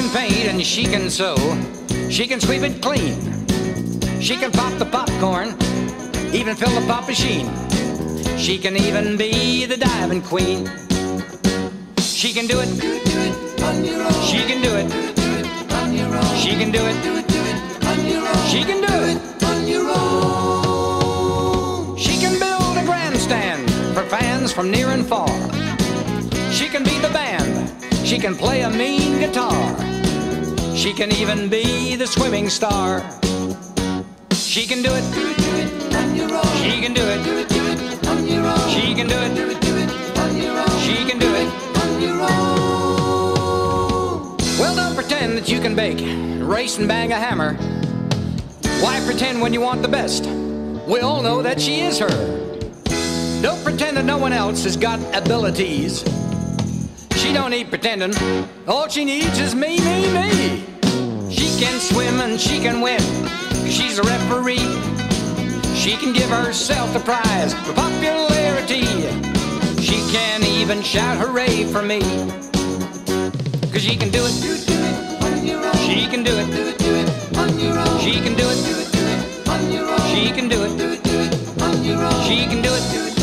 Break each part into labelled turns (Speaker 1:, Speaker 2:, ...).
Speaker 1: can paint and she can sew. She can sweep it clean. She can pop the popcorn, even fill the pop machine. She can even be the diving queen. She can do it. She can do it. She can do it. She can do it. She can build a grandstand for fans from near and far. She can beat the band. She can play a mean guitar. She can even be the swimming star. She can do it. She can do it. She can do it. She can do it. Well, don't pretend that you can bake, race and bang a hammer. Why pretend when you want the best? We all know that she is her. Don't pretend that no one else has got abilities. She don't need pretending. All she needs is me, me, me. She can swim and she can whip. She's a referee. She can give herself the prize for popularity. She can even shout hooray for me. Cause she can do it. She can do it. She can do it. She can do it. She can do it. She can do it.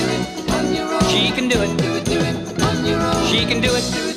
Speaker 1: can do it.